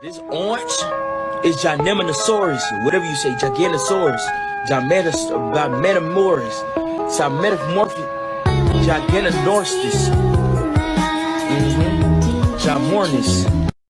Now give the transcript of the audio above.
This orange is Gigantosaurus, whatever you say, Gigantosaurus, Gigantos, Gigantosaurus, it's a metamorphic, Gigantosaurus, mm-hmm.